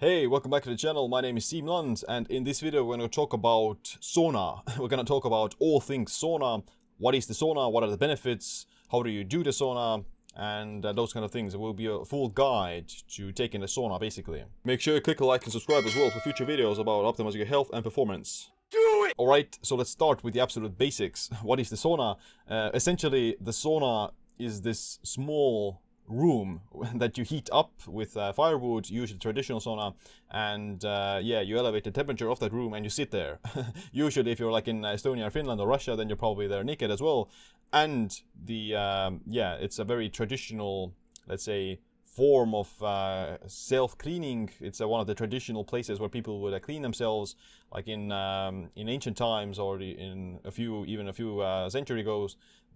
Hey, welcome back to the channel. My name is Siim Land and in this video we're going to talk about sauna. We're going to talk about all things sauna. What is the sauna? What are the benefits? How do you do the sauna? And uh, those kind of things. It will be a full guide to taking the sauna basically. Make sure you click like and subscribe as well for future videos about optimizing your health and performance. Do it! Alright, so let's start with the absolute basics. What is the sauna? Uh, essentially, the sauna is this small room that you heat up with uh, firewood, usually traditional sauna, and uh, yeah, you elevate the temperature of that room and you sit there. usually, if you're like in Estonia, or Finland, or Russia, then you're probably there naked as well. And the um, yeah, it's a very traditional, let's say, form of uh, self-cleaning. It's uh, one of the traditional places where people would uh, clean themselves, like in um, in ancient times or in a few even a few uh, century ago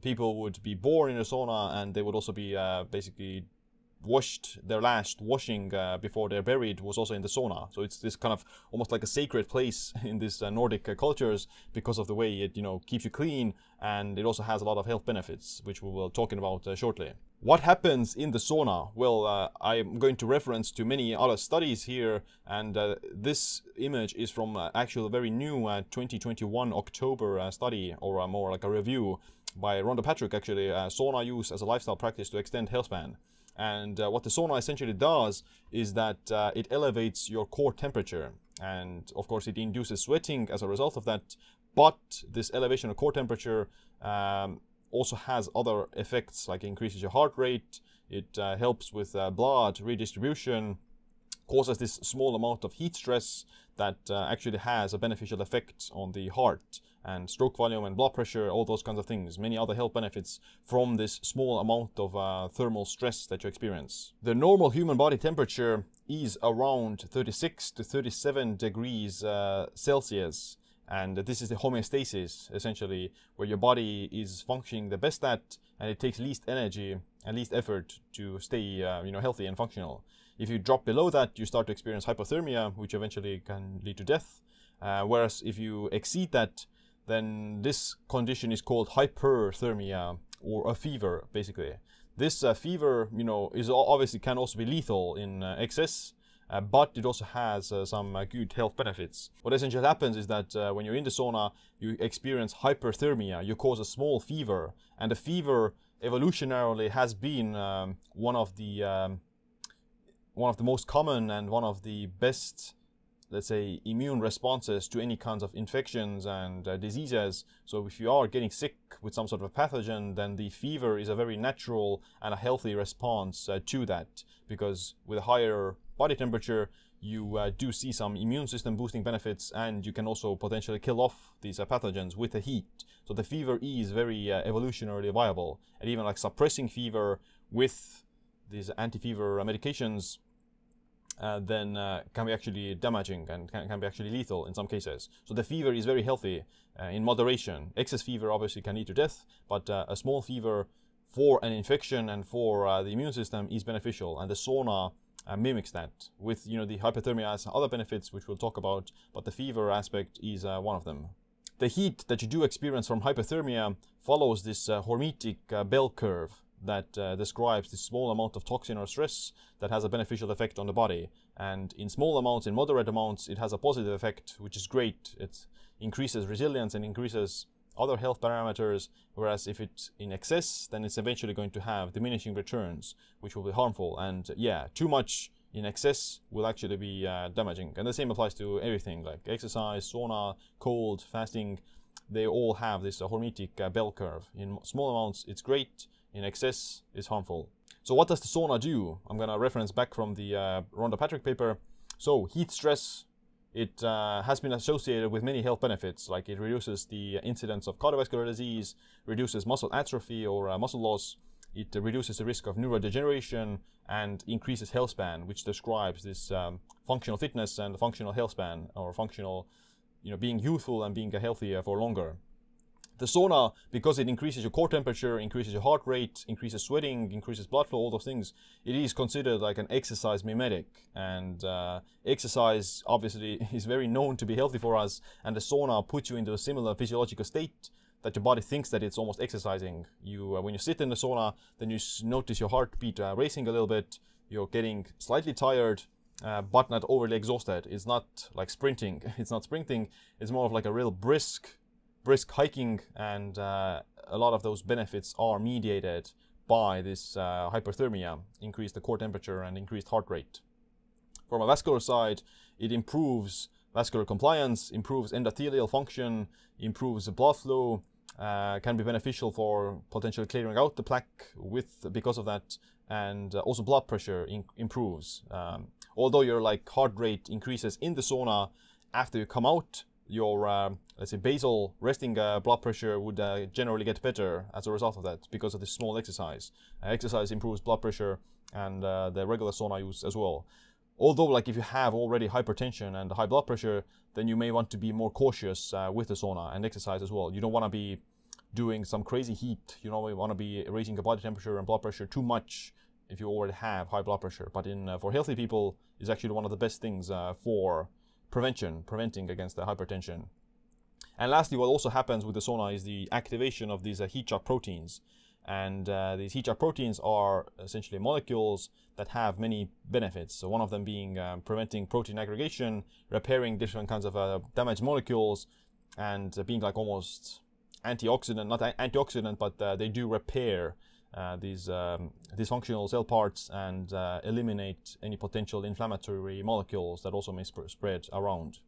people would be born in a sauna and they would also be uh, basically washed their last washing uh, before they're buried was also in the sauna. So it's this kind of almost like a sacred place in these uh, nordic uh, cultures because of the way it you know keeps you clean and it also has a lot of health benefits which we will talking about uh, shortly. What happens in the sauna? Well uh, i'm going to reference to many other studies here and uh, this image is from actual very new 2021 october study or more like a review by Rhonda Patrick actually, uh, sauna use as a lifestyle practice to extend health span. And uh, what the sauna essentially does is that uh, it elevates your core temperature. And of course, it induces sweating as a result of that. But this elevation of core temperature um, also has other effects, like increases your heart rate, it uh, helps with uh, blood redistribution, causes this small amount of heat stress that uh, actually has a beneficial effect on the heart and stroke volume and blood pressure, all those kinds of things, many other health benefits from this small amount of uh, thermal stress that you experience. The normal human body temperature is around 36 to 37 degrees uh, Celsius. And this is the homeostasis, essentially, where your body is functioning the best at, and it takes least energy and least effort to stay, uh, you know, healthy and functional. If you drop below that, you start to experience hypothermia, which eventually can lead to death. Uh, whereas if you exceed that, then this condition is called hyperthermia or a fever, basically. This uh, fever, you know, is obviously can also be lethal in uh, excess, uh, but it also has uh, some uh, good health benefits. What essentially happens is that uh, when you're in the sauna, you experience hyperthermia, you cause a small fever, and the fever evolutionarily has been um, one of the um, one of the most common and one of the best let's say, immune responses to any kinds of infections and uh, diseases. So if you are getting sick with some sort of a pathogen, then the fever is a very natural and a healthy response uh, to that. Because with a higher body temperature, you uh, do see some immune system boosting benefits and you can also potentially kill off these uh, pathogens with the heat. So the fever is very uh, evolutionarily viable. And even like suppressing fever with these anti-fever medications uh, then uh, can be actually damaging and can, can, be actually lethal in some cases. So the fever is very healthy uh, in moderation. Excess fever obviously can lead to death, but uh, a small fever for an infection and for uh, the immune system is beneficial. And the sauna uh, mimics that. With you know the hypothermia has other benefits which we'll talk about, but the fever aspect is one of them. The heat that you do experience from hypothermia follows this hormetic bell curve that uh, describes the small amount of toxin or stress that has a beneficial effect on the body. And in small amounts, in moderate amounts, it has a positive effect, which is great. It increases resilience and increases other health parameters, whereas if it's in excess, then it's eventually going to have diminishing returns, which will be harmful. And yeah, too much in excess will actually be uh, damaging. And the same applies to everything like exercise, sauna, cold, fasting. They all have this hormetic uh, bell curve. In small amounts, it's great in excess is harmful. So what does the sauna do? I'm gonna reference back from the uh, Rhonda Patrick paper. So heat stress, it uh, has been associated with many health benefits, like it reduces the incidence of cardiovascular disease, reduces muscle atrophy or uh, muscle loss, it reduces the risk of neurodegeneration and increases health span, which describes this um, functional fitness and functional health span or functional, you know, being youthful and being healthier for longer. The sauna, because it increases your core temperature, increases your heart rate, increases sweating, increases blood flow, all those things, it is considered like an exercise mimetic. And uh, exercise, obviously, is very known to be healthy for us. And the sauna puts you into a similar physiological state that your body thinks that it's almost exercising. You, uh, when you sit in the sauna, then you notice your heartbeat uh, racing a little bit. You're getting slightly tired, uh, but not overly exhausted. It's not like sprinting. It's not sprinting. It's more of like a real brisk, brisk hiking, and uh, a lot of those benefits are mediated by this uh, hyperthermia, increased the core temperature and increased heart rate. From a vascular side, it improves vascular compliance, improves endothelial function, improves blood flow, uh, can be beneficial for potentially clearing out the plaque with because of that, and uh, also blood pressure improves. Um, although your like heart rate increases in the sauna after you come out, your uh, let's say basal resting uh, blood pressure would uh, generally get better as a result of that because of this small exercise. Uh, exercise improves blood pressure and uh, the regular sauna use as well. Although, like if you have already hypertension and high blood pressure, then you may want to be more cautious uh, with the sauna and exercise as well. You don't want to be doing some crazy heat. You don't want to be raising your body temperature and blood pressure too much if you already have high blood pressure. But in for healthy people, is actually one of the best things for prevention, preventing against the hypertension. And lastly, what also happens with the sauna is the activation of these uh, heat shock proteins. And uh, these heat shock proteins are essentially molecules that have many benefits. So one of them being um, preventing protein aggregation, repairing different kinds of uh, damaged molecules, and uh, being like almost antioxidant, not antioxidant, but uh, they do repair these um, dysfunctional cell parts and uh, eliminate any potential inflammatory molecules that also may sp spread around.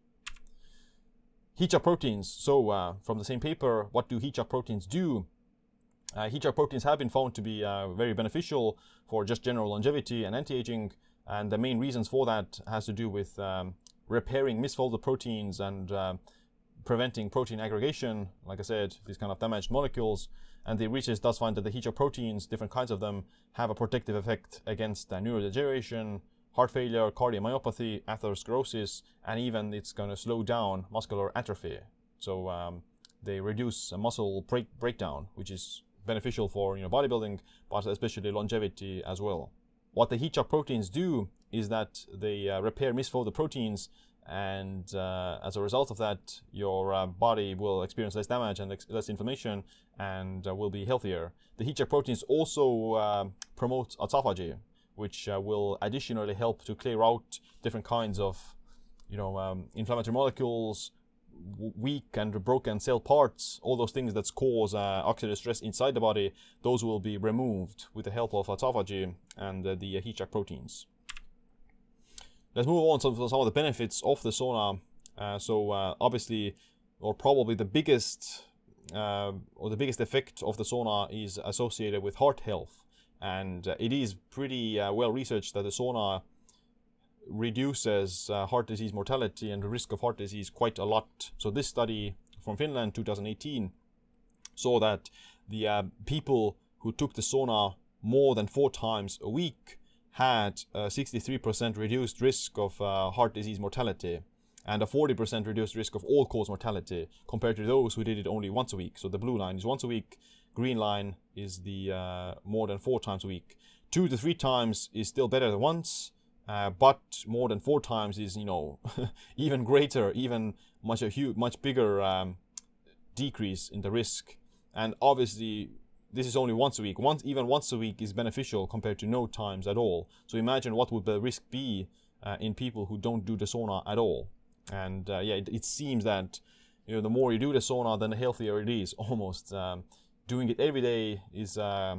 Heat shock proteins. So uh, from the same paper, what do heat shock proteins do? Uh, heat shock proteins have been found to be uh, very beneficial for just general longevity and anti-aging. And the main reasons for that has to do with um, repairing misfolded proteins and preventing protein aggregation, like I said, these kind of damaged molecules. And the research does find that the heat shock proteins, different kinds of them, have a protective effect against uh, neurodegeneration, heart failure, cardiomyopathy, atherosclerosis, and even it's going to slow down muscular atrophy. So um, they reduce muscle break breakdown, which is beneficial for you know bodybuilding, but especially longevity as well. What the heat shock proteins do is that they uh, repair misfolded proteins and uh, as a result of that, your uh, body will experience less damage and less inflammation and uh, will be healthier. The heat shock proteins also uh, promote autophagy, which uh, will additionally help to clear out different kinds of, you know, um, inflammatory molecules, weak and broken cell parts, all those things that cause uh, oxidative stress inside the body. Those will be removed with the help of autophagy and the heat shock proteins. Let's move on to some of the benefits of the sauna. Uh, so uh, obviously, or probably the biggest uh, or the biggest effect of the sauna is associated with heart health, and uh, it is pretty uh, well researched that the sauna reduces uh, heart disease mortality and the risk of heart disease quite a lot. So this study from Finland, 2018, saw that the people who took the sauna more than four times a week had a 63% reduced risk of uh, heart disease mortality and a 40% reduced risk of all cause mortality compared to those who did it only once a week. So the blue line is once a week, green line is the uh, more than four times a week. Two to three times is still better than once, uh, but more than four times is, you know, even greater, even much a huge, much bigger um, decrease in the risk. And obviously, this is only once a week. Once, even once a week is beneficial compared to no times at all. So imagine what would the risk be uh, in people who don't do the sauna at all. And uh, yeah, it, it, seems that you know the more you do the sauna, then the healthier it is. Almost um, doing it every day is uh,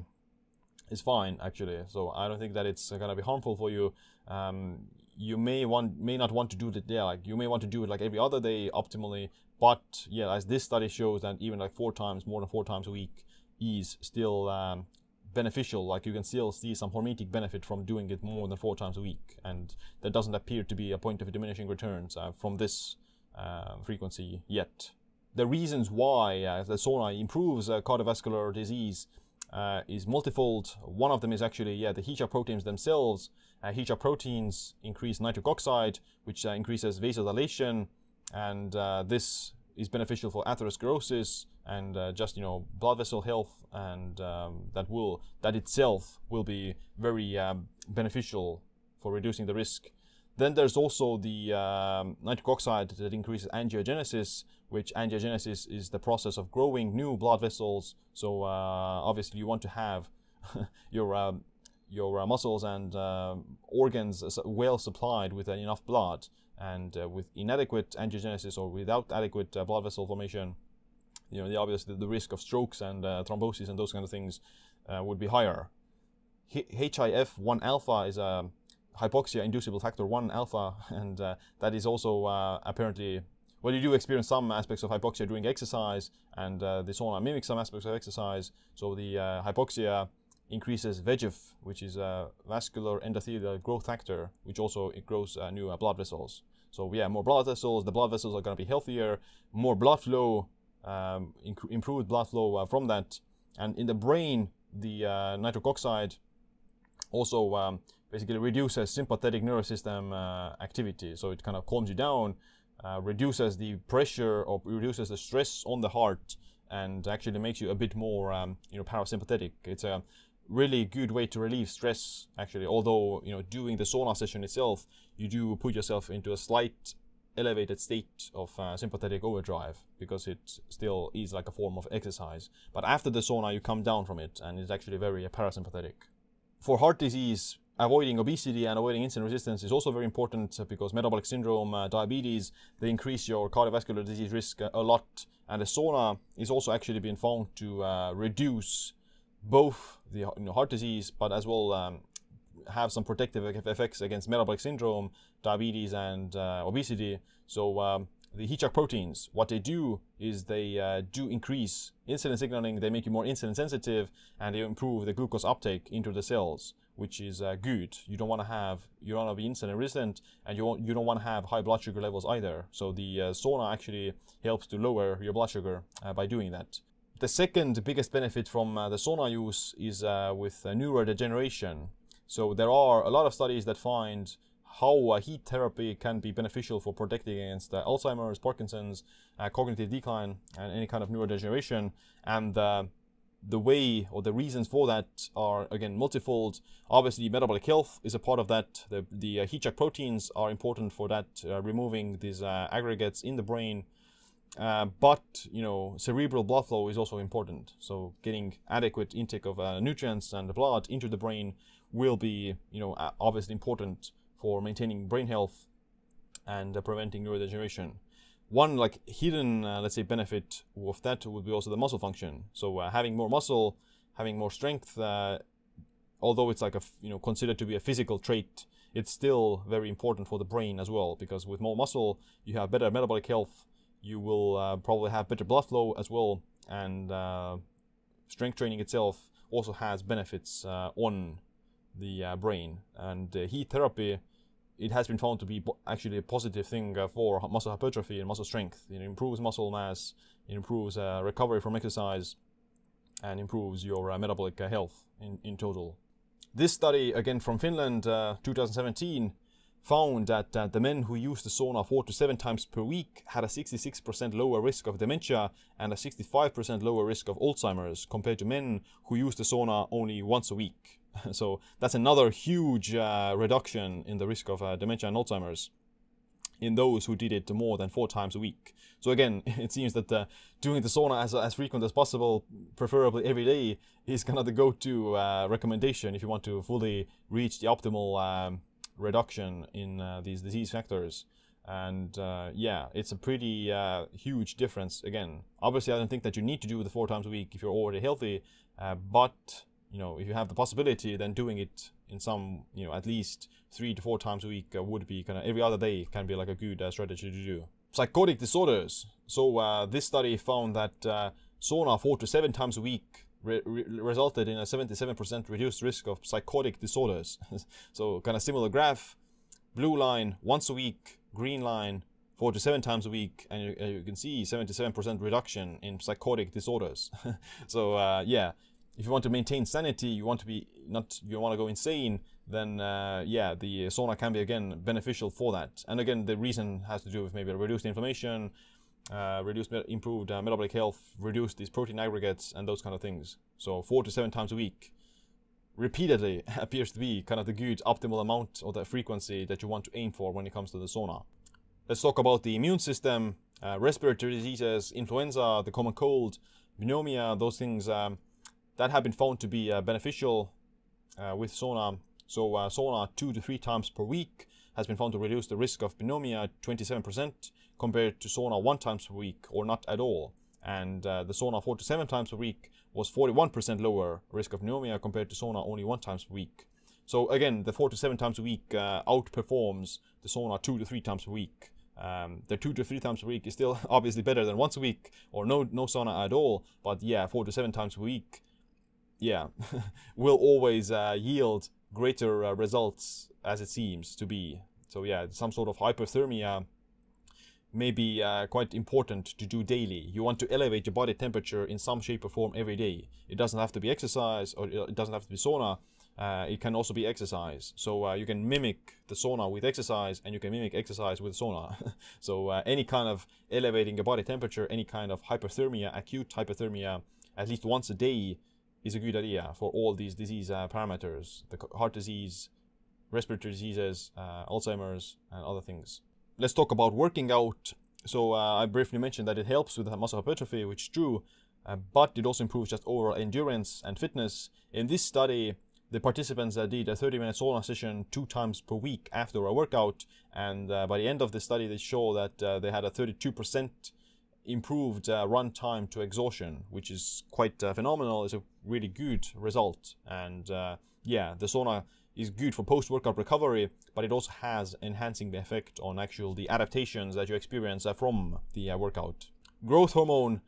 is fine actually. So I don't think that it's gonna be harmful for you. Um, you may want may not want to do it yeah like you may want to do it like every other day optimally but yeah as this study shows that even like four times more than four times a week is still um, beneficial. Like you can still see some hormetic benefit from doing it more than four times a week, and there doesn't appear to be a point of diminishing returns uh, from this uh, frequency yet. The reasons why uh, the sauna improves uh, cardiovascular disease uh, is multifold. One of them is actually yeah the shock proteins themselves. Uh, heat shock proteins increase nitric oxide, which increases vasodilation, and this is beneficial for atherosclerosis and uh, just you know blood vessel health and um, that will that itself will be very um, beneficial for reducing the risk. Then there's also the um, nitric oxide that increases angiogenesis which angiogenesis is the process of growing new blood vessels. So uh, obviously you want to have your um, your uh, muscles and uh, organs well supplied with enough blood and uh, with inadequate angiogenesis or without adequate uh, blood vessel formation you know the obvious the risk of strokes and uh, thrombosis and those kind of things uh, would be higher HIF1 alpha is a hypoxia inducible factor 1 alpha and that is also apparently well, you do experience some aspects of hypoxia during exercise, and uh, the sauna mimics some aspects of exercise. So the uh, hypoxia increases VEGF, which is a vascular endothelial growth factor, which also it grows uh, new uh, blood vessels. So yeah, more blood vessels, the blood vessels are going to be healthier, more blood flow, um, improved blood flow uh, from that. And in the brain, the uh, nitric oxide also um, basically reduces sympathetic nervous system uh, activity. So it kind of calms you down, reduces the pressure or reduces the stress on the heart, and actually makes you a bit more, um, you know, parasympathetic. It's a really good way to relieve stress actually although you know doing the sauna session itself you do put yourself into a slight elevated state of uh, sympathetic overdrive because it still is like a form of exercise. But after the sauna you come down from it and it's actually very parasympathetic. For heart disease avoiding obesity and avoiding insulin resistance is also very important because metabolic syndrome uh, diabetes they increase your cardiovascular disease risk a lot. And the sauna is also actually been found to uh, reduce both the you know, heart disease, but as well um, have some protective effects against metabolic syndrome, diabetes, and uh, obesity. So um, the shock proteins, what they do is they uh, do increase insulin signaling. They make you more insulin sensitive, and they improve the glucose uptake into the cells, which is uh, good. You don't want to have you don't want to be insulin resistant, and you you don't want to have high blood sugar levels either. So the uh, sauna actually helps to lower your blood sugar uh, by doing that. The second biggest benefit from uh, the sauna use is uh, with uh, neurodegeneration. So there are a lot of studies that find how uh, heat therapy can be beneficial for protecting against uh, Alzheimer's, Parkinson's, uh, cognitive decline, and any kind of neurodegeneration. And the way or the reasons for that are again multifold. Obviously, metabolic health is a part of that. The, the shock proteins are important for that, removing these aggregates in the brain uh, but you know, cerebral blood flow is also important. So getting adequate intake of uh, nutrients and blood into the brain will be, you know, obviously important for maintaining brain health and uh, preventing neurodegeneration. One like hidden, uh, let's say, benefit of that would be also the muscle function. So uh, having more muscle, having more strength, although it's like a you know considered to be a physical trait, it's still very important for the brain as well because with more muscle you have better metabolic health you will uh, probably have better blood flow as well, and uh, strength training itself also has benefits uh, on the uh, brain. And uh, heat therapy, it has been found to be actually a positive thing uh, for muscle hypertrophy and muscle strength. It improves muscle mass, it improves recovery from exercise, and improves your metabolic health in, in total. This study, again from Finland, 2017, found that uh, the men who used the sauna four to seven times per week had a 66% lower risk of dementia and a 65% lower risk of Alzheimer's compared to men who used the sauna only once a week. so that's another huge uh, reduction in the risk of uh, dementia and Alzheimer's in those who did it more than four times a week. So again, it seems that uh, doing the sauna as, as frequent as possible, preferably every day, is kind of the go-to uh, recommendation if you want to fully reach the optimal um, reduction in uh, these disease factors. And uh, yeah, it's a pretty uh, huge difference. Again, obviously, I don't think that you need to do the four times a week if you're already healthy. Uh, but you know, if you have the possibility, then doing it in some, you know, at least three to four times a week uh, would be kind of every other day can be like a good uh, strategy to do. Psychotic disorders. So this study found that sauna four to seven times a week re resulted in a 77% reduced risk of psychotic disorders. so kind of similar graph, blue line once a week, green line four to seven times a week, and you, you can see 77% reduction in psychotic disorders. so uh, yeah, if you want to maintain sanity, you want to be not, you want to go insane, then uh, yeah, the sauna can be again beneficial for that. And again, the reason has to do with maybe reduced inflammation, uh, reduce improved uh, metabolic health, reduce these protein aggregates, and those kind of things. So four to seven times a week, repeatedly appears to be kind of the good optimal amount or the frequency that you want to aim for when it comes to the sauna. Let's talk about the immune system, uh, respiratory diseases, influenza, the common cold, pneumonia, those things um, that have been found to be uh, beneficial uh, with sauna. So uh, sauna two to three times per week has been found to reduce the risk of pneumonia 27% compared to sauna one times per week or not at all. And uh, the sauna four to seven times per week was 41% lower risk of pneumonia compared to sauna only one times per week. So again, the four to seven times a week uh, outperforms the sauna two to three times a week. Um, the two to three times a week is still obviously better than once a week or no no sauna at all. But yeah, four to seven times a week, yeah, will always uh, yield greater uh, results as it seems to be. So yeah, some sort of hypothermia may be uh, quite important to do daily. You want to elevate your body temperature in some shape or form every day. It doesn't have to be exercise or it doesn't have to be sauna. Uh, it can also be exercise. So uh, you can mimic the sauna with exercise and you can mimic exercise with sauna. so uh, any kind of elevating your body temperature, any kind of hypothermia, acute hypothermia, at least once a day is a good idea for all these disease uh, parameters, the heart disease, respiratory diseases, uh, Alzheimer's, and other things. Let's talk about working out. So uh, I briefly mentioned that it helps with muscle hypertrophy, which is true, but it also improves just overall endurance and fitness. In this study, the participants uh, did a 30 minute sauna session two times per week after a workout and uh, by the end of the study they show that uh, they had a 32% improved uh, run time to exhaustion which is quite uh, phenomenal it's a really good result and uh, yeah the sauna is good for post-workout recovery but it also has enhancing the effect on actual the adaptations that you experience from the workout growth hormone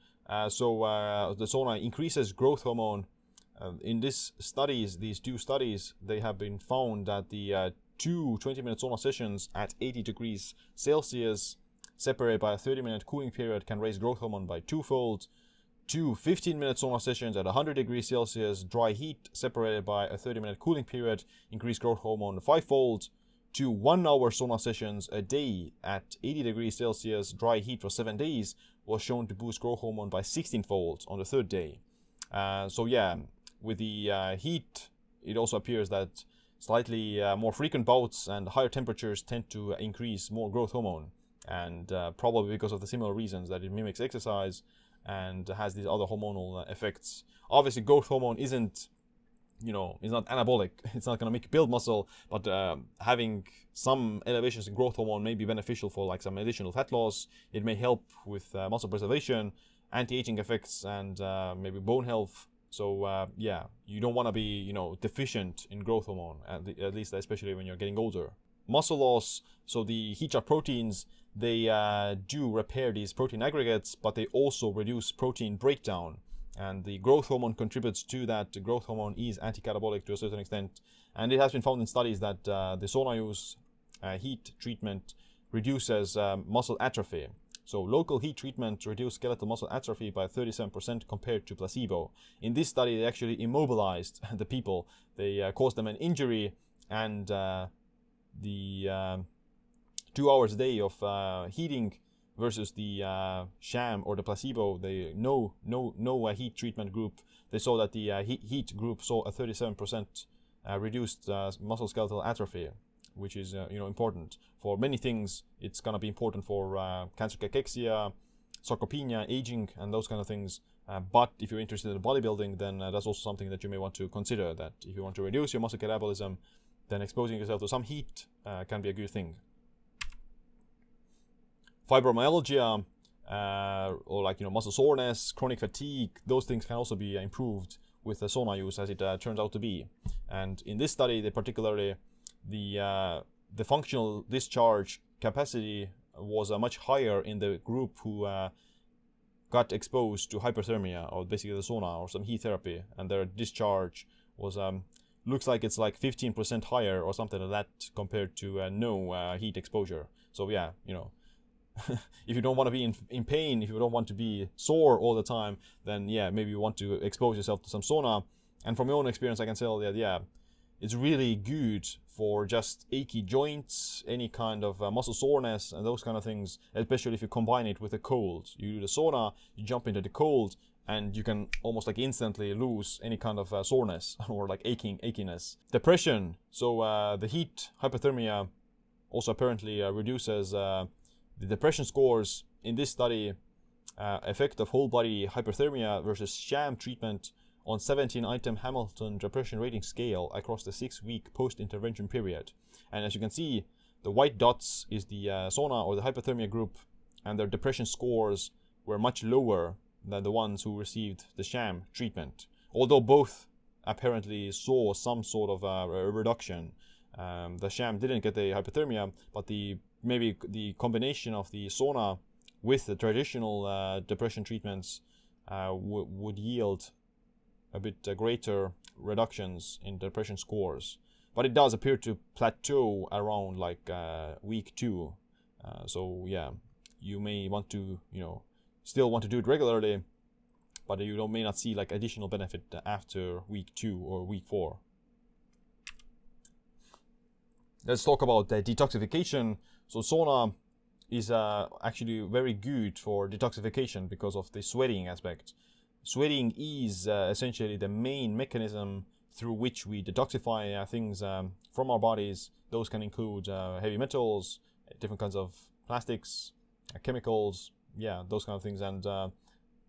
so the sauna increases growth hormone uh, in this studies, these two studies, they have been found that the uh, two 20-minute sauna sessions at 80 degrees Celsius, separated by a 30-minute cooling period, can raise growth hormone by twofold. Two 15-minute sauna sessions at 100 degrees Celsius, dry heat, separated by a 30-minute cooling period, increase growth hormone fivefold. to one-hour sauna sessions a day at 80 degrees Celsius, dry heat for seven days, was shown to boost growth hormone by 16-fold on the third day. Uh, so yeah, with the uh, heat, it also appears that slightly uh, more frequent bouts and higher temperatures tend to increase more growth hormone. And uh, probably because of the similar reasons that it mimics exercise and has these other hormonal uh, effects. Obviously, growth hormone isn't, you know, it's not anabolic. It's not going to make you build muscle, but um, having some elevations in growth hormone may be beneficial for like some additional fat loss. It may help with uh, muscle preservation, anti-aging effects, and uh, maybe bone health so uh, yeah, you don't want to be you know deficient in growth hormone at, the, at, least especially when you're getting older. Muscle loss. So the heat shock proteins they uh, do repair these protein aggregates, but they also reduce protein breakdown. And the growth hormone contributes to that. The growth hormone is anti-catabolic to a certain extent, and it has been found in studies that uh, the sauna use uh, heat treatment reduces um, muscle atrophy. So local heat treatment reduced skeletal muscle atrophy by 37% compared to placebo. In this study, they actually immobilized the people. They uh, caused them an injury and uh, the um, two hours a day of uh, heating versus the uh, sham or the placebo, the no no no uh, heat treatment group, they saw that the uh, heat, heat group saw a 37% reduced muscle skeletal atrophy which is uh, you know important for many things. It's gonna be important for uh, cancer cachexia, sarcopenia, aging, and those kind of things. Uh, but if you're interested in bodybuilding, then uh, that's also something that you may want to consider. That if you want to reduce your muscle catabolism, then exposing yourself to some heat uh, can be a good thing. Fibromyalgia, uh, or like you know muscle soreness, chronic fatigue, those things can also be improved with the sauna use, as it turns out to be. And in this study, they particularly the uh, the functional discharge capacity was uh, much higher in the group who uh, got exposed to hyperthermia or basically the sauna or some heat therapy, and their discharge was um, looks like it's like 15% higher or something like that compared to uh, no uh, heat exposure. So yeah, you know. if you don't want to be in, in pain, if you don't want to be sore all the time, then yeah, maybe you want to expose yourself to some sauna. And from my own experience, I can tell that yeah, it's really good for just achy joints, any kind of uh, muscle soreness, and those kind of things, especially if you combine it with a cold. You do the sauna, you jump into the cold, and you can almost like instantly lose any kind of uh, soreness or like aching achiness. Depression. So uh, the heat hypothermia also apparently uh, reduces uh, the depression scores in this study. Uh, effect of whole body hyperthermia versus sham treatment on 17 item Hamilton depression rating scale across the six week post intervention period. And as you can see, the white dots is the uh, sauna or the hypothermia group, and their depression scores were much lower than the ones who received the sham treatment. Although both apparently saw some sort of uh, a reduction. Um, the sham didn't get the hypothermia, but the maybe the combination of the sauna with the traditional uh, depression treatments uh, would yield a bit uh, greater reductions in depression scores. But it does appear to plateau around like uh, week two. Uh, so yeah, you may want to, you know, still want to do it regularly, but you may not see like additional benefit after week two or week four. Let's talk about the detoxification. So sauna is uh, actually very good for detoxification because of the sweating aspect. Sweating is uh, essentially the main mechanism through which we detoxify uh, things um, from our bodies. Those can include uh, heavy metals, different kinds of plastics, uh, chemicals, yeah, those kind of things. And uh,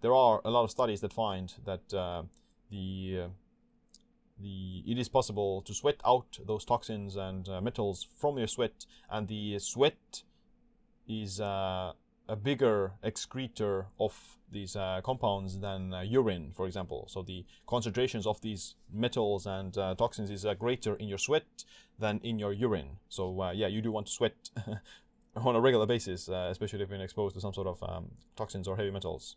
there are a lot of studies that find that the the it is possible to sweat out those toxins and metals from your sweat, and the sweat is uh, a bigger excreter of these uh, compounds than uh, urine, for example. So the concentrations of these metals and uh, toxins is uh, greater in your sweat than in your urine. So uh, yeah, you do want to sweat on a regular basis, especially if you're exposed to some sort of um, toxins or heavy metals.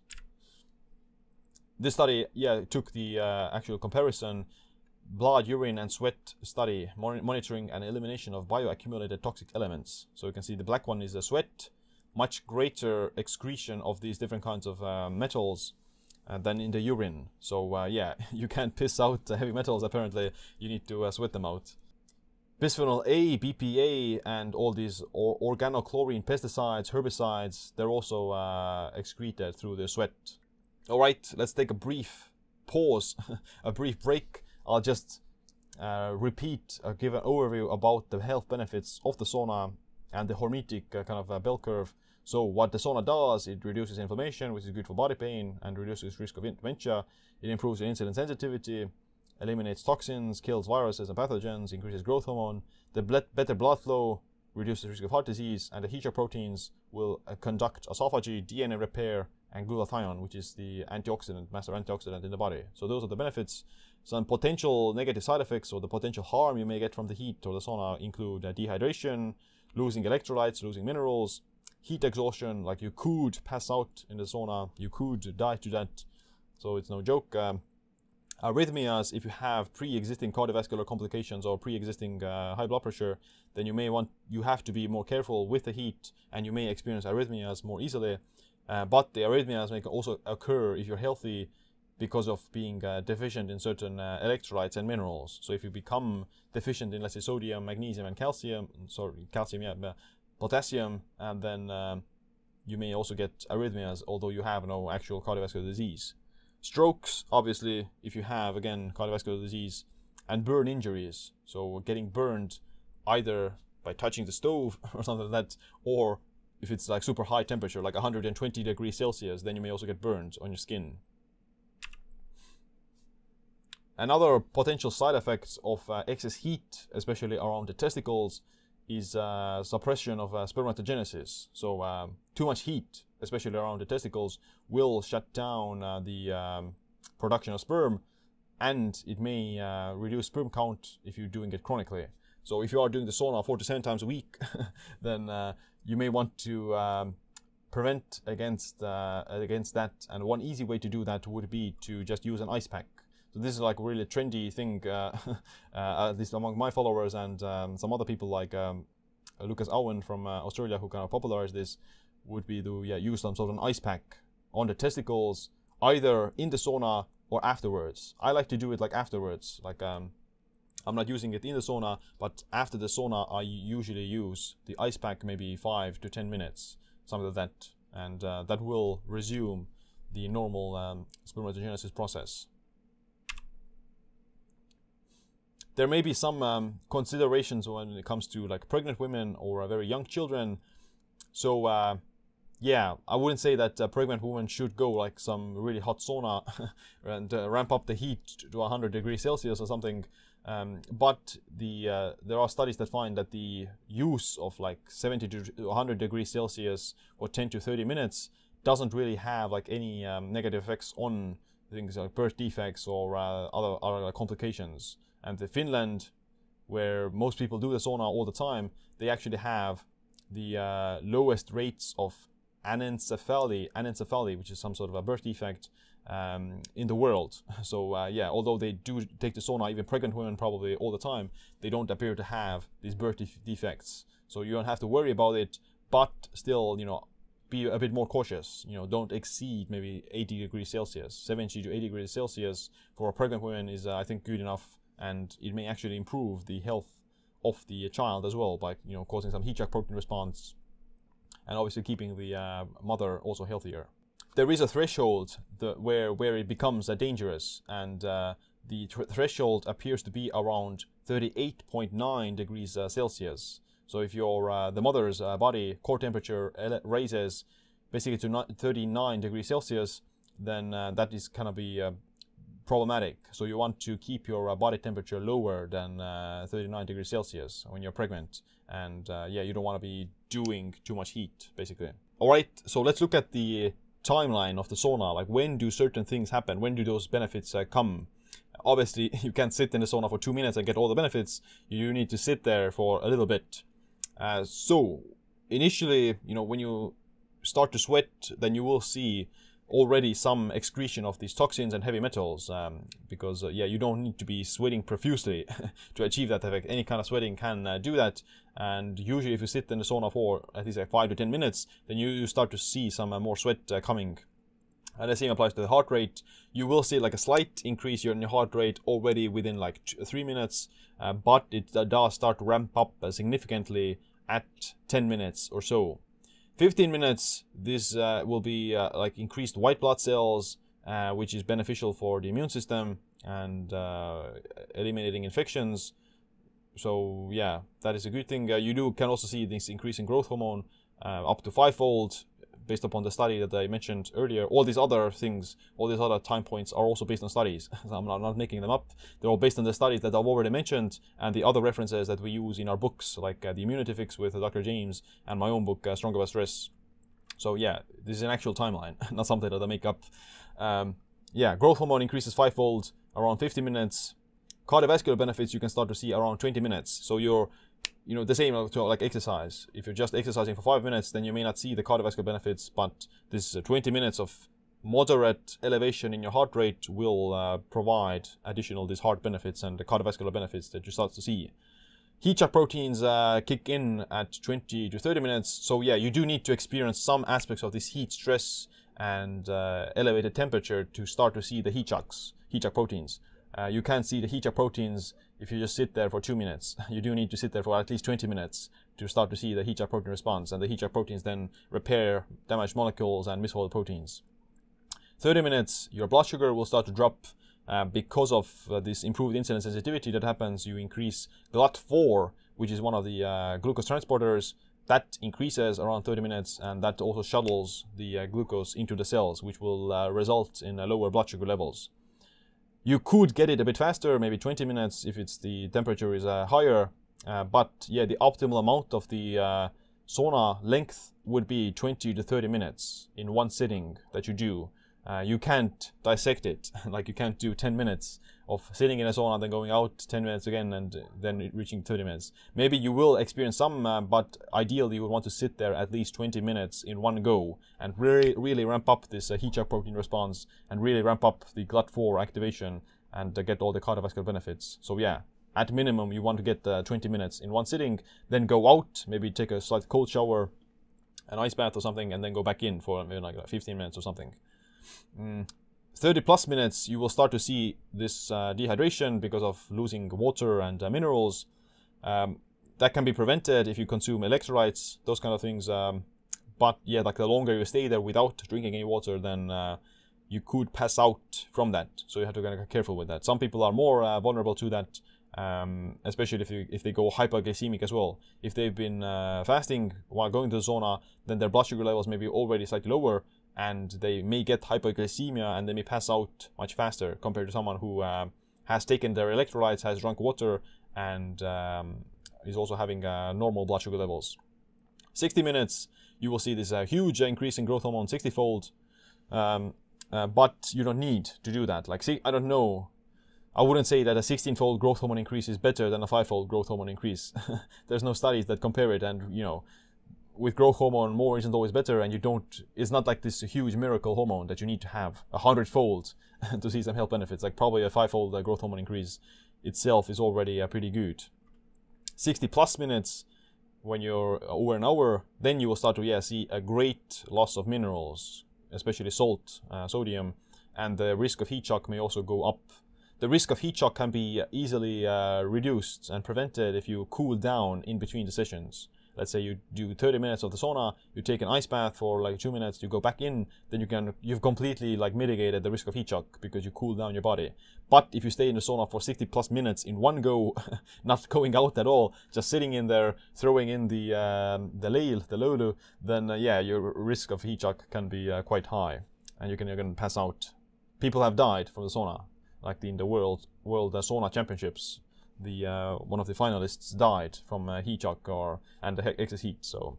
This study, yeah, took the actual comparison blood, urine, and sweat study monitoring and elimination of bioaccumulated toxic elements. So you can see the black one is the sweat, much greater excretion of these different kinds of uh, metals uh, than in the urine. So uh, yeah, you can't piss out heavy metals apparently, you need to uh, sweat them out. Bisphenol A, BPA, and all these or organochlorine pesticides, herbicides, they're also uh, excreted through the sweat. Alright, let's take a brief pause, a brief break I'll just uh, repeat, uh, give an overview about the health benefits of the sauna and the hormetic uh, kind of uh, bell curve. So what the sauna does, it reduces inflammation, which is good for body pain and reduces risk of dementia. It improves your insulin sensitivity, eliminates toxins, kills viruses and pathogens, increases growth hormone. The better blood flow reduces risk of heart disease, and the HEATR proteins will uh, conduct autophagy, DNA repair, and glutathione, which is the antioxidant, master antioxidant in the body. So those are the benefits. Some potential negative side effects or the potential harm you may get from the heat or the sauna include uh, dehydration, losing electrolytes, losing minerals, heat exhaustion, like you could pass out in the sauna, you could die to that. So it's no joke. Um, arrhythmias, if you have pre-existing cardiovascular complications or pre-existing uh, high blood pressure, then you may want, you have to be more careful with the heat and you may experience arrhythmias more easily. Uh, but the arrhythmias may also occur if you're healthy because of being uh, deficient in certain uh, electrolytes and minerals. So if you become deficient in, let's say, sodium, magnesium, and calcium, sorry, calcium, yeah, potassium, and then um, you may also get arrhythmias, although you have no actual cardiovascular disease. Strokes, obviously, if you have, again, cardiovascular disease, and burn injuries. So getting burned either by touching the stove or something like that, or if it's like super high temperature, like 120 degrees Celsius, then you may also get burned on your skin. Another potential side effects of uh, excess heat, especially around the testicles, is uh, suppression of uh, spermatogenesis. So um, too much heat, especially around the testicles, will shut down uh, the um, production of sperm, and it may uh, reduce sperm count if you're doing it chronically. So if you are doing the sauna four to seven times a week, then uh, you may want to um, prevent against against that. And one easy way to do that would be to just use an ice pack. So this is like a really trendy thing, uh, uh, at least among my followers and um, some other people like um, Lucas Aoun from uh, Australia who kind of popularized this would be to yeah, use some sort of an ice pack on the testicles, either in the sauna or afterwards. I like to do it like afterwards, like um, I'm not using it in the sauna, but after the sauna, I usually use the ice pack maybe five to ten minutes, something like that, and uh, that will resume the normal um, spermatogenesis process. there may be some um, considerations when it comes to like pregnant women or uh, very young children. So uh, yeah, I wouldn't say that a pregnant woman should go like some really hot sauna and uh, ramp up the heat to 100 degrees Celsius or something. Um, but the uh, there are studies that find that the use of like 70 to 100 degrees Celsius or 10 to 30 minutes doesn't really have like any um, negative effects on things like birth defects or uh, other other complications. And the Finland, where most people do the sauna all the time, they actually have the uh, lowest rates of anencephaly, anencephaly, which is some sort of a birth defect um, in the world. So uh, yeah, although they do take the sauna, even pregnant women probably all the time, they don't appear to have these birth def- defects. So you don't have to worry about it, but still, you know, be a bit more cautious. You know, don't exceed maybe 80 degrees Celsius. 70 to 80 degrees Celsius for a pregnant woman is, uh, I think, good enough, and it may actually improve the health of the child as well by you know causing some heat shock protein response, and obviously keeping the uh, mother also healthier. There is a threshold the, where where it becomes uh, dangerous, and uh, the th- threshold appears to be around 38.9 degrees uh, Celsius. So if your uh, the mother's uh, body core temperature raises basically to 39 degrees Celsius, then uh, that is gonna be uh, problematic. So you want to keep your uh, body temperature lower than uh, 39 degrees Celsius when you're pregnant, and yeah, you don't want to be doing too much heat, basically. All right, so let's look at the timeline of the sauna. Like when do certain things happen? When do those benefits come? Obviously, you can't sit in the sauna for two minutes and get all the benefits. You need to sit there for a little bit uh, so initially, you know, when you start to sweat, then you will see already some excretion of these toxins and heavy metals um, because uh, yeah you don't need to be sweating profusely to achieve that effect. Any kind of sweating can uh, do that. And usually if you sit in the sauna for at least like 5 to 10 minutes then you, you start to see some uh, more sweat uh, coming. And the same applies to the heart rate. You will see like a slight increase in your heart rate already within like 3 minutes uh, but it uh, does start to ramp up significantly at 10 minutes or so. 15 minutes, this uh, will be uh, like increased white blood cells, uh, which is beneficial for the immune system and uh, eliminating infections. So yeah, that is a good thing. Uh, you do can also see this increase in growth hormone uh, up to fivefold based upon the study that I mentioned earlier. All these other things, all these other time points are also based on studies. I'm not, not, making them up. They're all based on the studies that I've already mentioned and the other references that we use in our books, like uh, the Immunity Fix with Dr. James and my own book, uh, Stronger by Stress. So yeah, this is an actual timeline, not something that I make up. Um, yeah, growth hormone increases fivefold around 50 minutes. Cardiovascular benefits you can start to see around 20 minutes. So your you know the same to like exercise. If you're just exercising for five minutes then you may not see the cardiovascular benefits but this 20 minutes of moderate elevation in your heart rate will uh, provide additional these heart benefits and the cardiovascular benefits that you start to see. Heat shock proteins uh, kick in at 20 to 30 minutes. So yeah you do need to experience some aspects of this heat stress and uh, elevated temperature to start to see the heat shocks heat shock proteins. Uh, you can't see the heat shock proteins if you just sit there for two minutes. You do need to sit there for at least 20 minutes to start to see the heat shock protein response, and the heat shock proteins then repair damaged molecules and misfolded proteins. 30 minutes, your blood sugar will start to drop uh, because of uh, this improved insulin sensitivity that happens. You increase GLUT4, which is one of the uh, glucose transporters. That increases around 30 minutes, and that also shuttles the uh, glucose into the cells, which will uh, result in uh, lower blood sugar levels. You could get it a bit faster, maybe 20 minutes if it's the temperature is uh, higher. Uh, but yeah, the optimal amount of the uh, sauna length would be 20 to 30 minutes in one sitting that you do. Uh, you can't dissect it. like you can't do 10 minutes of sitting in a sauna, then going out 10 minutes again, and then reaching 30 minutes. Maybe you will experience some, uh, but ideally you would want to sit there at least 20 minutes in one go and really, really ramp up this uh, heat shock protein response and really ramp up the GLUT4 activation and uh, get all the cardiovascular benefits. So yeah, at minimum you want to get uh, 20 minutes in one sitting, then go out, maybe take a slight cold shower, an ice bath or something, and then go back in for maybe like 15 minutes or something. Mm. 30 plus minutes, you will start to see this uh, dehydration because of losing water and uh, minerals. Um, that can be prevented if you consume electrolytes, those kind of things. Um, but yeah, like the longer you stay there without drinking any water, then uh, you could pass out from that. So you have to be careful with that. Some people are more uh, vulnerable to that, um, especially if you, if they go hyperglycemic as well. If they've been uh, fasting while going to the sauna, then their blood sugar levels may be already slightly lower, and they may get hypoglycemia and they may pass out much faster compared to someone who uh, has taken their electrolytes, has drunk water, and um, is also having uh, normal blood sugar levels. 60 minutes, you will see this uh, huge increase in growth hormone, 60 fold. Um, uh, but you don't need to do that. Like, see, I don't know I wouldn't say that a 16-fold growth hormone increase is better than a 5-fold growth hormone increase. There's no studies that compare it, and you know, with growth hormone, more isn't always better, and you don't. It's not like this huge miracle hormone that you need to have a hundredfold to see some health benefits. Like probably a five-fold uh, growth hormone increase itself is already uh, pretty good. 60 plus minutes when you're over an hour, then you will start to yeah see a great loss of minerals, especially salt, uh, sodium, and the risk of heat shock may also go up the risk of heat shock can be easily uh, reduced and prevented if you cool down in between the sessions. Let's say you do 30 minutes of the sauna, you take an ice bath for like two minutes, you go back in, then you can you've completely like mitigated the risk of heat shock because you cool down your body. But if you stay in the sauna for 60 plus minutes in one go, not going out at all, just sitting in there, throwing in the um, the leil, the lolu, then uh, yeah, your risk of heat shock can be uh, quite high, and you can you can pass out. People have died from the sauna like the, in the world world uh, sauna championships, the uh, one of the finalists died from uh, heat shock or and excess heat. So,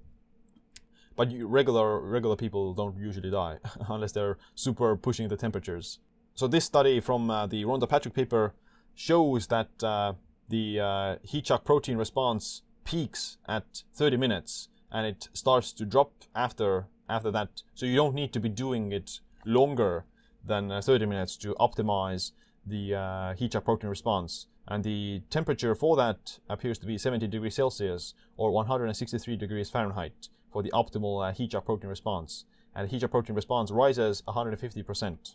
but you, regular regular people don't usually die unless they're super pushing the temperatures. So this study from uh, the Rhonda Patrick paper shows that uh, the uh, heat shock protein response peaks at 30 minutes and it starts to drop after after that. So you don't need to be doing it longer than 30 minutes to optimize the heat shock protein response. And the temperature for that appears to be 70 degrees Celsius or 163 degrees Fahrenheit for the optimal uh, heat shock protein response. And the heat shock protein response rises 150%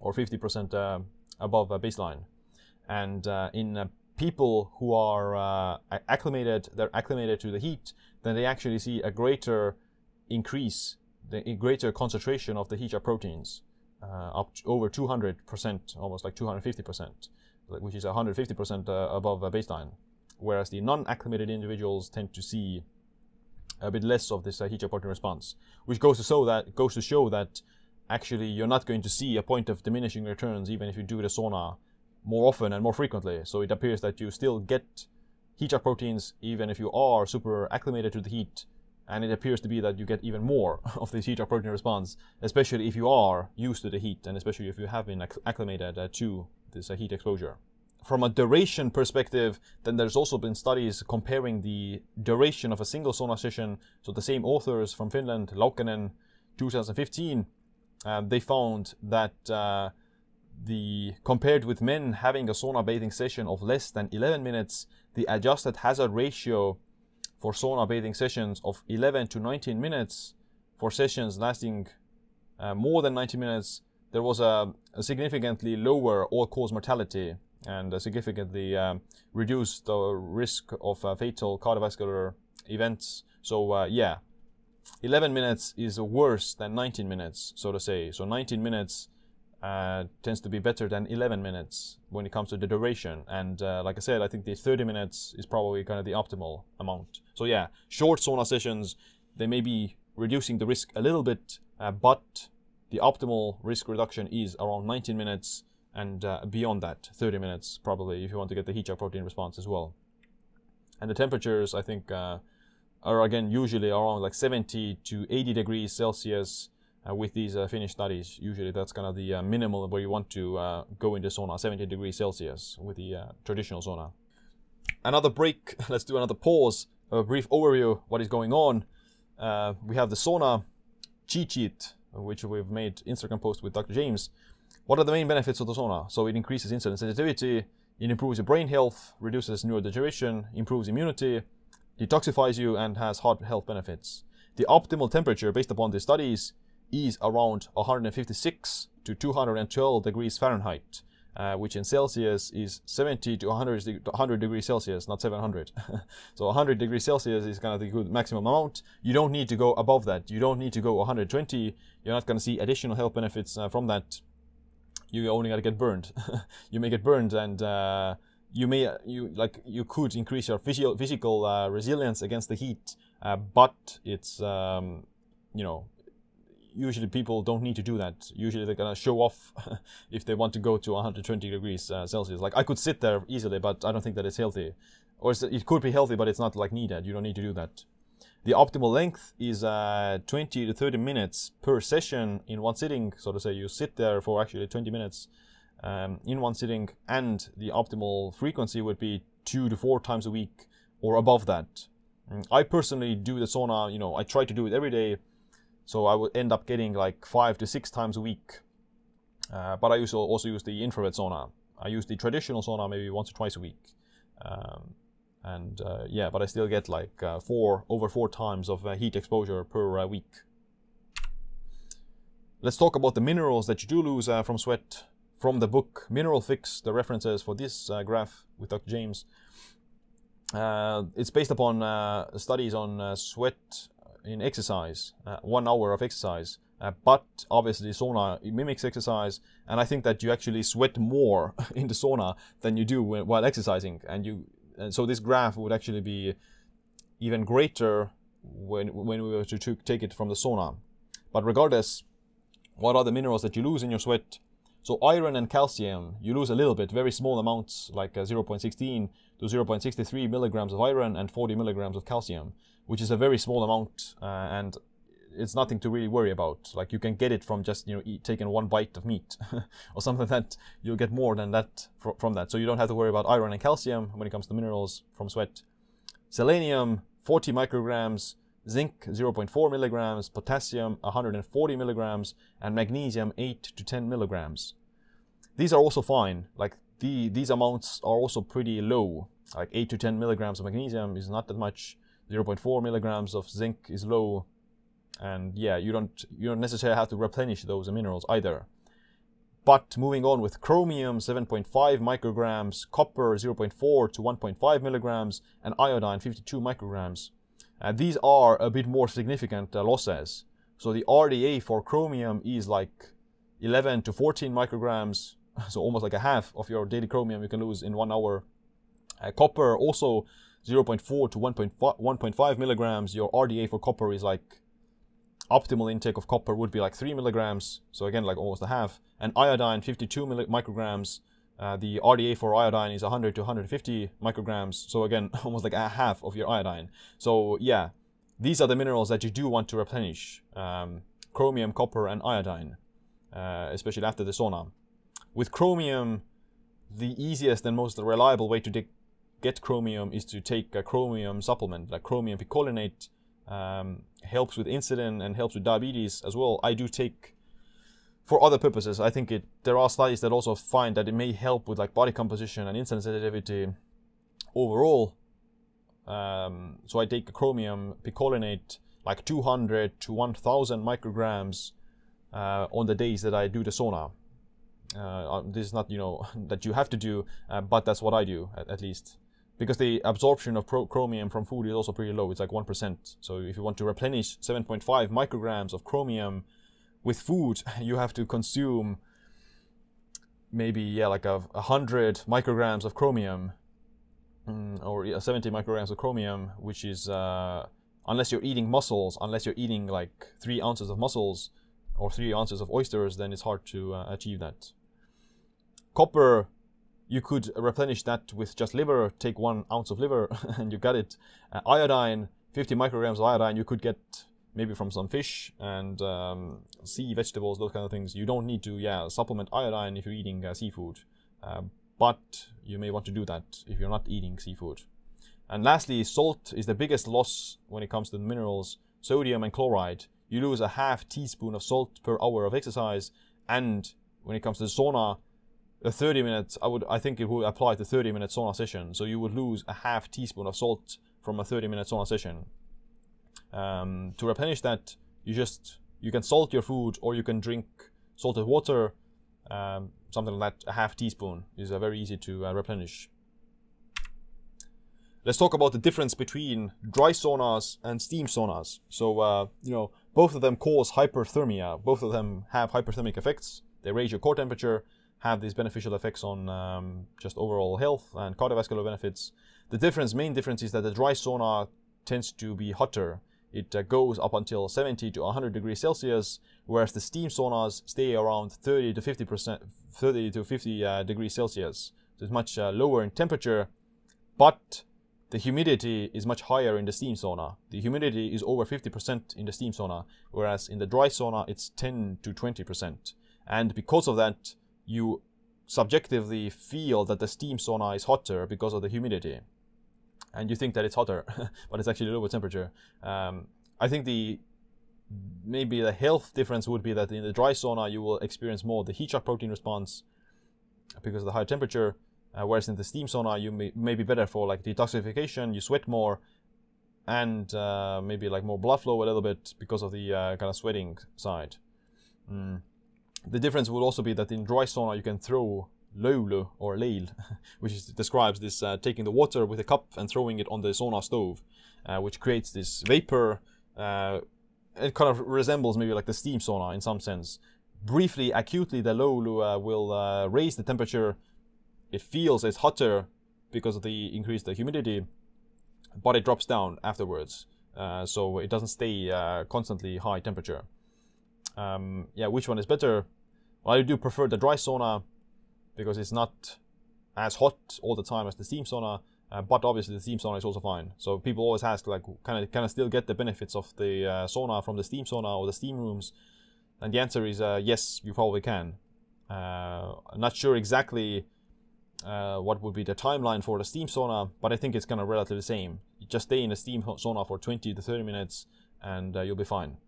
or 50% uh, above baseline. And uh, in uh, people who are uh, acclimated, they're acclimated to the heat, then they actually see a greater increase, the greater concentration of the heat shock proteins uh, up over 200%, almost like 250%, which is 150% uh, above baseline. Whereas the non-acclimated individuals tend to see a bit less of this uh, heat protein response, which goes to show that goes to show that actually you're not going to see a point of diminishing returns even if you do the sauna more often and more frequently. So it appears that you still get heat shock proteins even if you are super acclimated to the heat and it appears to be that you get even more of this heat shock protein response, especially if you are used to the heat and especially if you have been acclimated uh, to this uh, heat exposure. From a duration perspective, then there's also been studies comparing the duration of a single sauna session. So the same authors from Finland, Laukkanen, 2015, uh, they found that uh, the compared with men having a sauna bathing session of less than 11 minutes, the adjusted hazard ratio for sauna bathing sessions of 11 to 19 minutes. For sessions lasting uh, more than 90 minutes, there was a, a significantly lower all-cause mortality and significantly um, reduced the risk of uh, fatal cardiovascular events. So uh, yeah, 11 minutes is worse than 19 minutes, so to say. So 19 minutes uh, tends to be better than 11 minutes when it comes to the duration. And uh, like I said, I think the 30 minutes is probably kind of the optimal amount. So yeah, short sauna sessions, they may be reducing the risk a little bit, uh, but the optimal risk reduction is around 19 minutes and uh, beyond that, 30 minutes probably, if you want to get the heat shock protein response as well. And the temperatures, I think, uh, are again usually around like 70 to 80 degrees Celsius uh, with these uh, Finnish studies. Usually that's kind of the minimal where you want to uh, go into sauna, 70 degrees Celsius with the uh, traditional sauna. Another break, let's do another pause, a brief overview what is going on. We have the sauna cheat sheet, which we've made Instagram post with Dr. James. What are the main benefits of the sauna? So it increases insulin sensitivity, it improves your brain health, reduces neurodegeneration, improves immunity, detoxifies you, and has heart health benefits. The optimal temperature based upon the studies is around 156 to 212 degrees Fahrenheit, uh, which in Celsius is 70 to 100, 100 degrees Celsius, not 700. so 100 degrees Celsius is kind of the good maximum amount. You don't need to go above that. You don't need to go 120. You're not going to see additional health benefits uh, from that. You only got to get burned. you may get burned and uh, you may you like you could increase your physical physical uh, resilience against the heat, uh, but it's um, you know usually people don't need to do that. Usually they're gonna show off if they want to go to 120 degrees uh, Celsius. Like I could sit there easily, but I don't think that it's healthy. Or it could be healthy, but it's not like needed. You don't need to do that. The optimal length is uh, 20 to 30 minutes per session in one sitting. So to say, you sit there for actually 20 minutes um, in one sitting, and the optimal frequency would be two to four times a week or above that. Mm, I personally do the sauna. You know, I try to do it every day so I would end up getting like five to six times a week. Uh, but I also also use the infrared sauna. I use the traditional sauna maybe once or twice a week. Um, and uh, yeah, but I still get like uh, four over four times of uh, heat exposure per uh, week. Let's talk about the minerals that you do lose uh, from sweat from the book Mineral Fix. The references for this graph with Dr. James. it's based upon studies on sweat in exercise, uh, one hour of exercise. Uh, but obviously, sauna mimics exercise, and I think that you actually sweat more in the sauna than you do while exercising. And you, and so this graph would actually be even greater when when we were to take it from the sauna. But regardless, what are the minerals that you lose in your sweat? So iron and calcium, you lose a little bit, very small amounts, like uh, 0.16 to 0.63 milligrams of iron and 40 milligrams of calcium which is a very small amount uh, and it's nothing to really worry about. Like you can get it from just you know eat, taking one bite of meat or something that you'll get more than that fr- from that. So you don't have to worry about iron and calcium when it comes to minerals from sweat. Selenium 40 micrograms, zinc 0.4 milligrams, potassium 140 milligrams, and magnesium 8 to 10 milligrams. These are also fine. Like the these amounts are also pretty low. Like 8 to 10 milligrams of magnesium is not that much 0.4 milligrams of zinc is low and yeah you don't you don't necessarily have to replenish those minerals either but moving on with chromium 7.5 micrograms copper 0.4 to 1.5 milligrams and iodine 52 micrograms uh, these are a bit more significant uh, losses so the rda for chromium is like 11 to 14 micrograms so almost like a half of your daily chromium you can lose in one hour uh, copper also 0.4 to 1.5 milligrams. Your RDA for copper is like optimal intake of copper would be like 3 milligrams. So again, like almost a half. And iodine, 52 micrograms. Uh, the RDA for iodine is 100 to 150 micrograms. So again, almost like a half of your iodine. So yeah, these are the minerals that you do want to replenish. Um, chromium, copper, and iodine, uh, especially after the sauna. With chromium, the easiest and most reliable way to get chromium is to take a chromium supplement, like chromium picolinate, um, helps with insulin and helps with diabetes as well. I do take for other purposes. I think it. There are studies that also find that it may help with like body composition and insulin sensitivity overall. Um, so I take chromium picolinate like 200 to 1000 micrograms uh, on the days that I do the sauna. Uh, this is not, you know, that you have to do, uh, but that's what I do at, at least because the absorption of chromium from food is also pretty low. It's like 1%. So if you want to replenish 7.5 micrograms of chromium with food, you have to consume maybe, yeah, like a, 100 micrograms of chromium mm, or yeah, 70 micrograms of chromium, which is, uh, unless you're eating mussels, unless you're eating like three ounces of mussels or three ounces of oysters, then it's hard to uh, achieve that. Copper you could replenish that with just liver, take one ounce of liver and you got it. Uh, iodine, 50 micrograms of iodine, you could get maybe from some fish and um, sea vegetables, those kind of things. You don't need to, yeah, supplement iodine if you're eating uh, seafood. Uh, but you may want to do that if you're not eating seafood. And lastly, salt is the biggest loss when it comes to minerals, sodium and chloride. You lose a half teaspoon of salt per hour of exercise. And when it comes to sauna, a 30 minutes, I would, I think it would apply to 30 minute sauna session. So you would lose a half teaspoon of salt from a 30 minute sauna session. Um, to replenish that, you just, you can salt your food or you can drink salted water. Um, something like that, a half teaspoon is uh, very easy to uh, replenish. Let's talk about the difference between dry saunas and steam saunas. So, uh, you know, both of them cause hyperthermia. Both of them have hyperthermic effects. They raise your core temperature have these beneficial effects on um, just overall health and cardiovascular benefits. The difference, main difference, is that the dry sauna tends to be hotter. It uh, goes up until 70 to 100 degrees Celsius, whereas the steam saunas stay around 30 to 50 percent, 30 to 50 uh, degrees Celsius. So it's much uh, lower in temperature, but the humidity is much higher in the steam sauna. The humidity is over 50% in the steam sauna, whereas in the dry sauna it's 10 to 20%. And because of that, you subjectively feel that the steam sauna is hotter because of the humidity. And you think that it's hotter, but it's actually lower temperature. Um, I think the maybe the health difference would be that in the dry sauna you will experience more the heat shock protein response because of the higher temperature, uh, whereas in the steam sauna you may, may be better for like detoxification, you sweat more, and uh, maybe like more blood flow a little bit because of the uh, kind of sweating side. Mm. The difference would also be that in dry sauna you can throw loulu or leil, which is, describes this uh, taking the water with a cup and throwing it on the sauna stove, uh, which creates this vapor. Uh, it kind of resembles maybe like the steam sauna in some sense. Briefly, acutely, the loulu uh, will uh, raise the temperature. It feels it's hotter because of the increased humidity, but it drops down afterwards. Uh, so it doesn't stay constantly high temperature. Um, yeah, which one is better? Well, I do prefer the dry sauna because it's not as hot all the time as the steam sauna. Uh, but obviously the steam sauna is also fine. So people always ask like, can I can I still get the benefits of the uh, sauna from the steam sauna or the steam rooms? And the answer is uh, yes, you probably can. Uh, I'm not sure exactly uh, what would be the timeline for the steam sauna, but I think it's kind of relatively the same. You just stay in the steam sauna for 20 to 30 minutes, and uh, you'll be fine.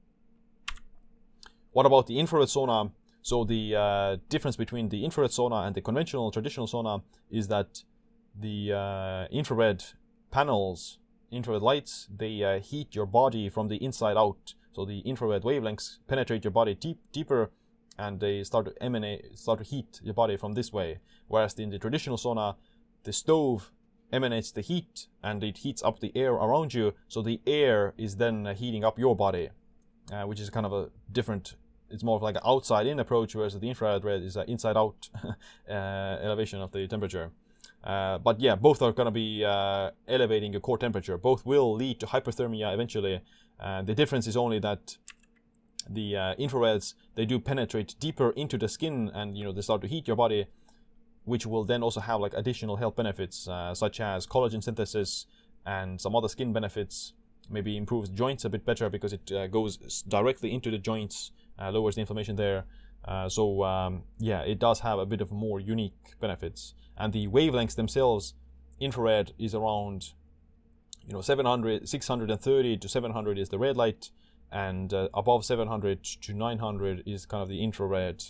What about the infrared sauna? So the uh, difference between the infrared sauna and the conventional traditional sauna is that the uh, infrared panels, infrared lights, they uh, heat your body from the inside out. So the infrared wavelengths penetrate your body deep, deeper and they start to emanate, start to heat your body from this way. Whereas in the traditional sauna, the stove emanates the heat and it heats up the air around you. So the air is then uh, heating up your body, uh, which is kind of a different it's more of like an outside in approach, whereas the infrared red is an inside out uh, elevation of the temperature. Uh, but yeah, both are going to be uh, elevating your core temperature. Both will lead to hyperthermia eventually. Uh, the difference is only that the uh, infrareds they do penetrate deeper into the skin, and you know they start to heat your body, which will then also have like additional health benefits uh, such as collagen synthesis and some other skin benefits. Maybe improves joints a bit better because it goes directly into the joints lowers the inflammation there. Uh, so um, yeah, it does have a bit of more unique benefits. And the wavelengths themselves, infrared is around, you know, 700, 630 to 700 is the red light, and uh, above 700 to 900 is kind of the infrared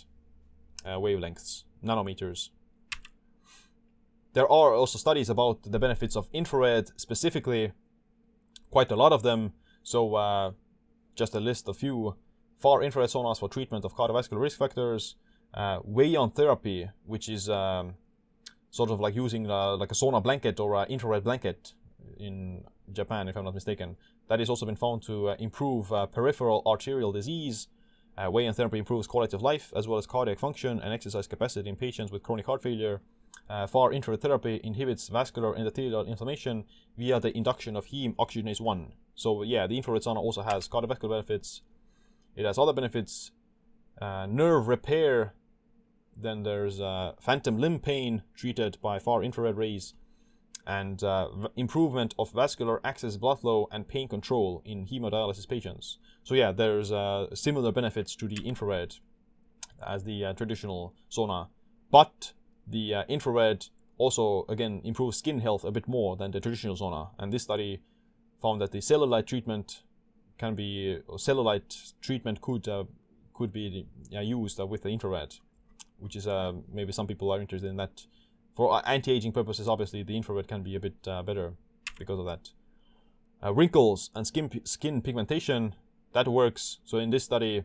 uh, wavelengths, nanometers. There are also studies about the benefits of infrared specifically, quite a lot of them. So uh, just a list of few far infrared saunas for treatment of cardiovascular risk factors, uh, Waon therapy, which is um, sort of like using uh, like a sauna blanket or an infrared blanket in Japan, if I'm not mistaken. That has also been found to uh, improve uh, peripheral arterial disease. Uh, Waon therapy improves quality of life as well as cardiac function and exercise capacity in patients with chronic heart failure. Uh, far infrared therapy inhibits vascular endothelial inflammation via the induction of heme oxygenase 1. So yeah, the infrared sauna also has cardiovascular benefits, it has other benefits. Uh, nerve repair. Then there's uh, phantom limb pain treated by far infrared rays. And uh, improvement of vascular access blood flow and pain control in hemodialysis patients. So yeah, there's uh, similar benefits to the infrared as the uh, traditional sauna. But the uh, infrared also, again, improves skin health a bit more than the traditional sauna. And this study found that the cellulite treatment can be cellulite treatment could uh, could be uh, used uh, with the infrared, which is uh, maybe some people are interested in that. For anti-aging purposes, obviously the infrared can be a bit better because of that. wrinkles and skin skin pigmentation that works. So in this study,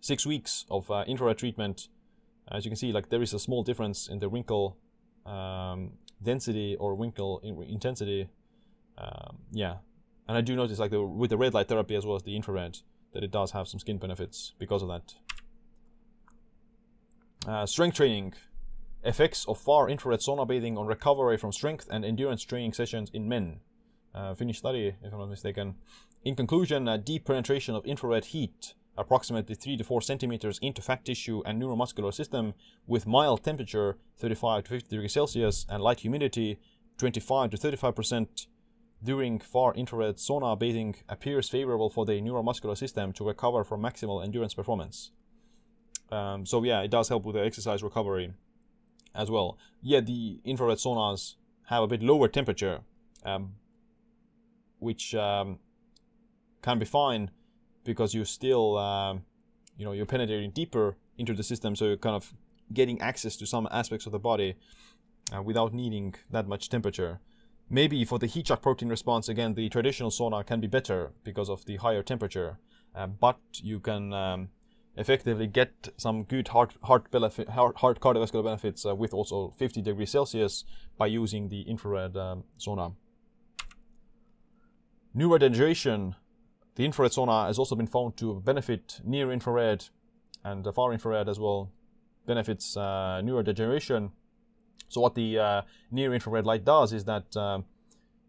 six weeks of infrared treatment, as you can see, like there is a small difference in the wrinkle um, density or wrinkle in intensity. Um, yeah, and I do notice, like the, with the red light therapy as well as the infrared, that it does have some skin benefits because of that. Uh, strength training. Effects of far infrared sauna bathing on recovery from strength and endurance training sessions in men. Uh, Finnish study, if I'm not mistaken. In conclusion, a deep penetration of infrared heat, approximately 3 to 4 centimeters into fat tissue and neuromuscular system, with mild temperature, 35 to 50 degrees Celsius, and light humidity, 25 to 35 percent, during far infrared sauna bathing appears favorable for the neuromuscular system to recover from maximal endurance performance. Um, so yeah, it does help with the exercise recovery as well. Yeah, the infrared saunas have a bit lower temperature, um, which um, can be fine because you're still, um, you know, you're penetrating deeper into the system, so you're kind of getting access to some aspects of the body uh, without needing that much temperature. Maybe for the heat shock protein response, again, the traditional sauna can be better because of the higher temperature, uh, but you can um, effectively get some good heart heart, benefit, heart, heart cardiovascular benefits uh, with also 50 degrees Celsius by using the infrared um, sauna. Neurodegeneration. The infrared sauna has also been found to benefit near infrared and far infrared as well. Benefits uh, neurodegeneration. So what the uh, near infrared light does is that um,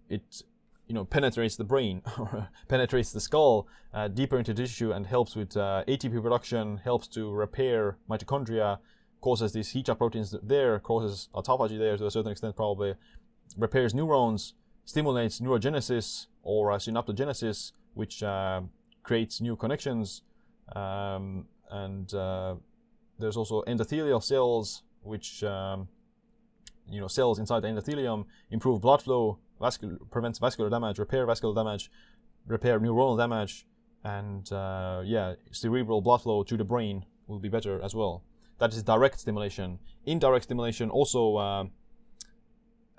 it you know penetrates the brain penetrates the skull uh, deeper into tissue and helps with uh, ATP production, helps to repair mitochondria, causes these heat shock proteins there, causes autophagy there to a certain extent probably, repairs neurons, stimulates neurogenesis or uh, synaptogenesis, which uh, creates new connections, um, and uh, there's also endothelial cells, which um, you know cells inside the endothelium improve blood flow, vascular, prevents vascular damage, repair vascular damage, repair neuronal damage, and uh, yeah, cerebral blood flow to the brain will be better as well. That is direct stimulation. Indirect stimulation also uh,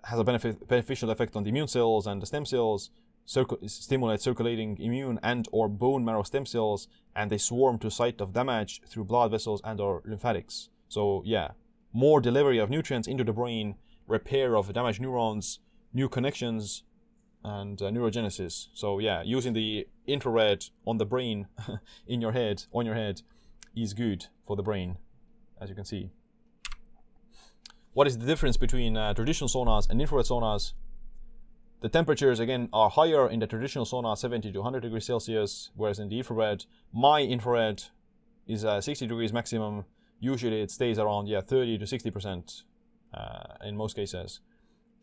has a benefit, beneficial effect on the immune cells and the stem cells. Circu- stimulate circulating immune and or bone marrow stem cells, and they swarm to site of damage through blood vessels and or lymphatics. So yeah, more delivery of nutrients into the brain, repair of damaged neurons, new connections, and uh, neurogenesis. So yeah, using the infrared on the brain in your head, on your head, is good for the brain, as you can see. What is the difference between uh, traditional saunas and infrared saunas? The temperatures again are higher in the traditional sauna, 70 to 100 degrees Celsius, whereas in the infrared, my infrared is uh, 60 degrees maximum. Usually it stays around yeah 30 to 60 percent uh, in most cases,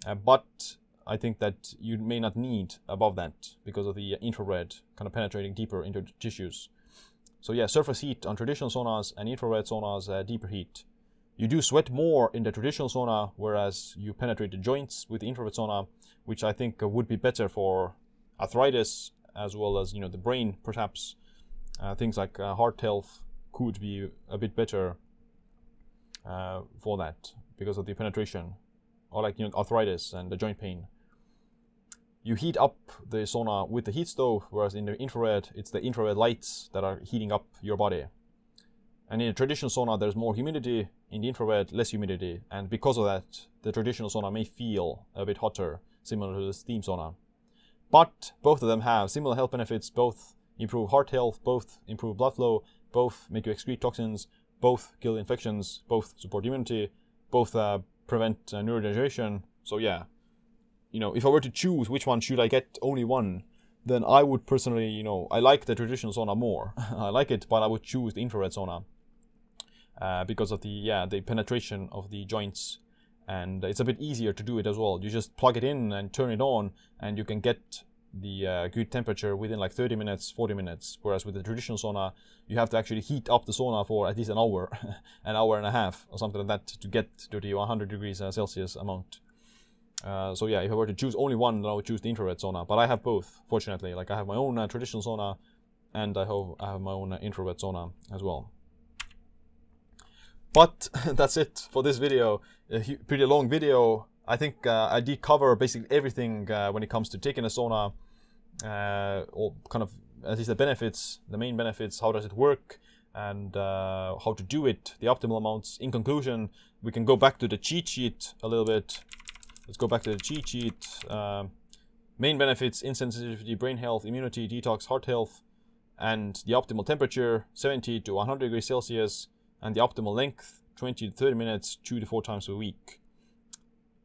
uh, but I think that you may not need above that because of the infrared kind of penetrating deeper into tissues. So yeah, surface heat on traditional saunas and infrared saunas, uh, deeper heat. You do sweat more in the traditional sauna, whereas you penetrate the joints with the infrared sauna, which I think uh, would be better for arthritis as well as you know the brain, perhaps. Uh, things like uh, heart health could be a bit better uh, for that because of the penetration, or like you know arthritis and the joint pain. You heat up the sauna with the heat stove, whereas in the infrared, it's the infrared lights that are heating up your body. And in a traditional sauna, there's more humidity. In the infrared, less humidity. And because of that, the traditional sauna may feel a bit hotter, similar to the steam sauna. But both of them have similar health benefits. Both improve heart health, both improve blood flow, both make you excrete toxins, both kill infections, both support immunity, both uh, prevent uh, neurodegeneration. So yeah, you know, if I were to choose which one should I get only one, then I would personally, you know, I like the traditional sauna more. I like it, but I would choose the infrared sauna uh, because of the yeah the penetration of the joints, and it's a bit easier to do it as well. You just plug it in and turn it on, and you can get the uh, good temperature within like 30 minutes, 40 minutes. Whereas with the traditional sauna, you have to actually heat up the sauna for at least an hour, an hour and a half, or something like that to get to the 100 degrees uh, Celsius amount. Uh, so yeah, if I were to choose only one, then I would choose the infrared sauna. But I have both, fortunately. Like I have my own uh, traditional sauna, and I have I have my own uh, infrared sauna as well. But that's it for this video. A pretty long video. I think uh, I did cover basically everything uh, when it comes to taking a sauna, uh, or kind of at least the benefits, the main benefits, how does it work, and uh, how to do it, the optimal amounts. In conclusion, we can go back to the cheat sheet a little bit Let's go back to the cheat sheet. Um, main benefits, insensitivity, brain health, immunity, detox, heart health, and the optimal temperature, 70 to 100 degrees Celsius, and the optimal length, 20 to 30 minutes, two to four times a week.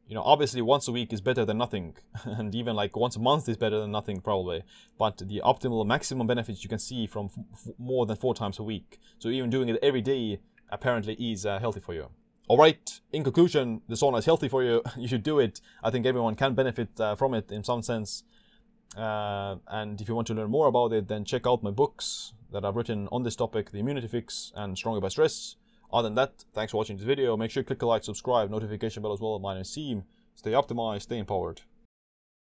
You know, obviously once a week is better than nothing, and even like once a month is better than nothing probably. But the optimal maximum benefits you can see from more than four times a week. So even doing it every day apparently is uh, healthy for you. All right. In conclusion, the sauna is healthy for you. you should do it. I think everyone can benefit uh, from it in some sense. Uh, and if you want to learn more about it, then check out my books that I've written on this topic, The Immunity Fix and Stronger by Stress. Other than that, thanks for watching this video. Make sure you click a like, subscribe, notification bell as well. My name is Siim. Stay optimized, stay empowered.